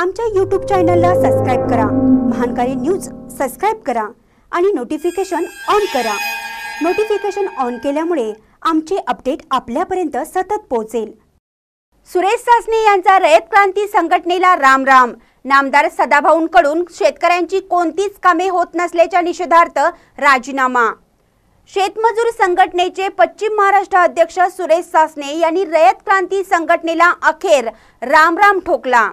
आमच्या यूट्यूब चॅनलला सबस्क्राईब करा. महानकारी न्यूज सबस्क्राईब करा आणि नोटिफिकेशन ऑन करा. नोटिफिकेशन ऑन केल्यामुळे आमचे अपडेट आपल्यापर्यंत सतत पोहोचेल. सुरेश सासने यांचा रयत क्रांती संघटनेला राम राम. नामदार सदाभाऊंकडून शेतकऱ्यांची कोणतीच कामे होत नसल्याच्या निषेधार्थ राजीनामा. शेतमजूर संघटनेचे पश्चिम महाराष्ट्र अध्यक्ष सुरेश सासने यांनी रयत क्रांती संघटनेला अखेर राम राम ठोकला.